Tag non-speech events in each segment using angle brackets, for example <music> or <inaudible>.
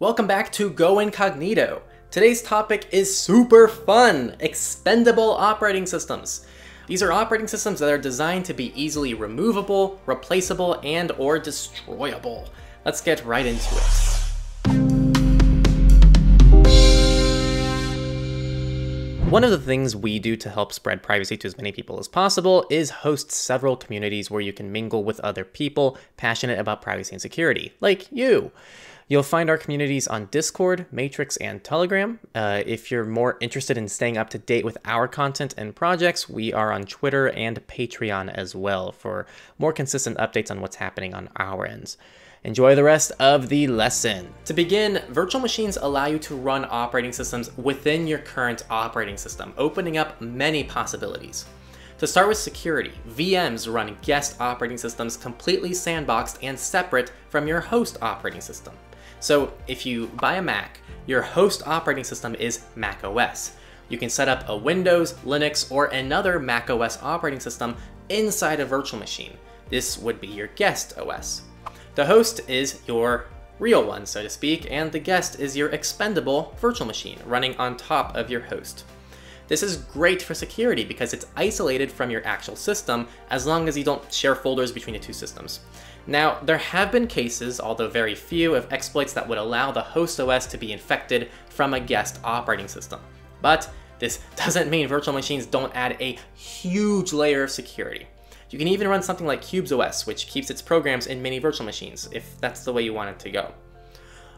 Welcome back to Go Incognito. Today's topic is super fun, expendable operating systems. These are operating systems that are designed to be easily removable, replaceable, and or destroyable. Let's get right into it. One of the things we do to help spread privacy to as many people as possible is host several communities where you can mingle with other people passionate about privacy and security, like you. You'll find our communities on Discord, Matrix, and Telegram. Uh, if you're more interested in staying up to date with our content and projects, we are on Twitter and Patreon as well for more consistent updates on what's happening on our ends. Enjoy the rest of the lesson. To begin, virtual machines allow you to run operating systems within your current operating system, opening up many possibilities. To start with security, VMs run guest operating systems completely sandboxed and separate from your host operating system. So if you buy a Mac, your host operating system is Mac OS. You can set up a Windows, Linux, or another Mac OS operating system inside a virtual machine. This would be your guest OS. The host is your real one, so to speak, and the guest is your expendable virtual machine running on top of your host. This is great for security because it's isolated from your actual system as long as you don't share folders between the two systems. Now, there have been cases, although very few, of exploits that would allow the host OS to be infected from a guest operating system. But this <laughs> doesn't mean virtual machines don't add a huge layer of security. You can even run something like QubesOS, which keeps its programs in mini virtual machines, if that's the way you want it to go.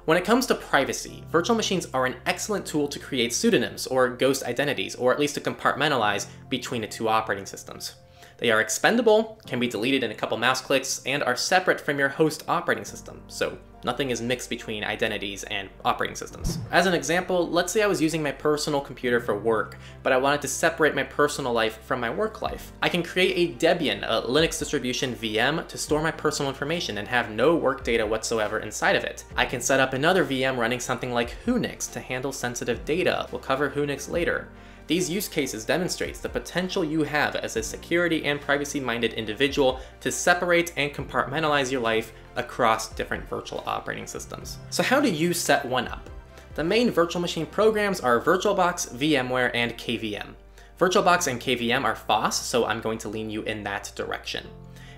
When it comes to privacy, virtual machines are an excellent tool to create pseudonyms or ghost identities, or at least to compartmentalize between the two operating systems. They are expendable, can be deleted in a couple mouse clicks, and are separate from your host operating system, so nothing is mixed between identities and operating systems. As an example, let's say I was using my personal computer for work, but I wanted to separate my personal life from my work life. I can create a Debian, a Linux distribution VM, to store my personal information and have no work data whatsoever inside of it. I can set up another VM running something like Whonix to handle sensitive data. We'll cover Whonix later. These use cases demonstrates the potential you have as a security and privacy-minded individual to separate and compartmentalize your life across different virtual operating systems. So how do you set one up? The main virtual machine programs are VirtualBox, VMware, and KVM. VirtualBox and KVM are FOSS, so I'm going to lean you in that direction.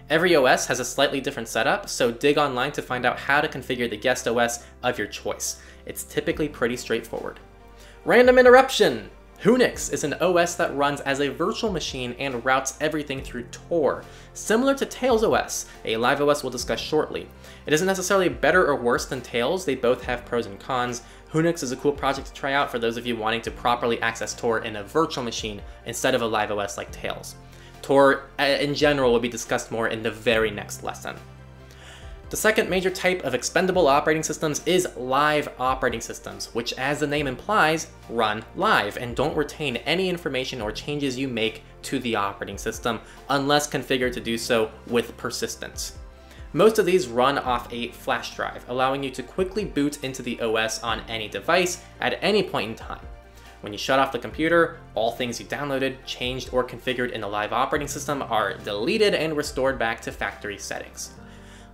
Every OS has a slightly different setup, so dig online to find out how to configure the guest OS of your choice. It's typically pretty straightforward. Random interruption! Whonix is an OS that runs as a virtual machine and routes everything through Tor, similar to Tails OS, a live OS we'll discuss shortly. It isn't necessarily better or worse than Tails, they both have pros and cons. Whonix is a cool project to try out for those of you wanting to properly access Tor in a virtual machine instead of a live OS like Tails. Tor, uh, in general, will be discussed more in the very next lesson. The second major type of expendable operating systems is live operating systems, which as the name implies, run live and don't retain any information or changes you make to the operating system unless configured to do so with persistence. Most of these run off a flash drive, allowing you to quickly boot into the OS on any device at any point in time. When you shut off the computer, all things you downloaded, changed, or configured in the live operating system are deleted and restored back to factory settings.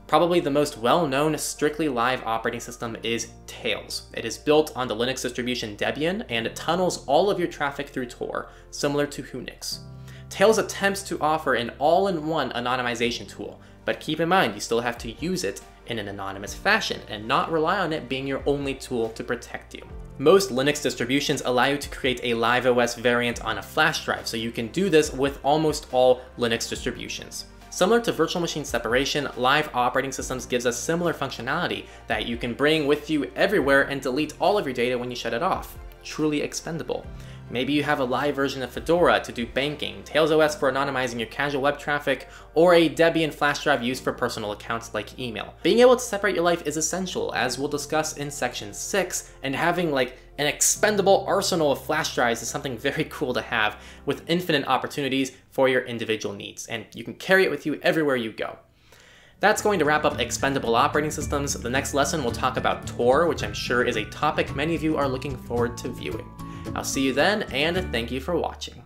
Probably the most well-known strictly live operating system is Tails. It is built on the Linux distribution Debian and tunnels all of your traffic through Tor, similar to Whonix. Tails attempts to offer an all-in-one anonymization tool, but keep in mind you still have to use it in an anonymous fashion and not rely on it being your only tool to protect you. Most Linux distributions allow you to create a live OS variant on a flash drive, so you can do this with almost all Linux distributions. Similar to virtual machine separation, live operating systems gives us similar functionality that you can bring with you everywhere and delete all of your data when you shut it off. Truly expendable. Maybe you have a live version of Fedora to do banking, Tails OS for anonymizing your casual web traffic, or a Debian flash drive used for personal accounts like email. Being able to separate your life is essential, as we'll discuss in section 6, and having like an expendable arsenal of flash drives is something <laughs> very cool to have with infinite opportunities for your individual needs, and you can carry it with you everywhere you go. That's going to wrap up expendable operating systems. The next lesson we'll talk about Tor, which I'm sure is a topic many of you are looking forward to viewing. I'll see you then, and thank you for watching.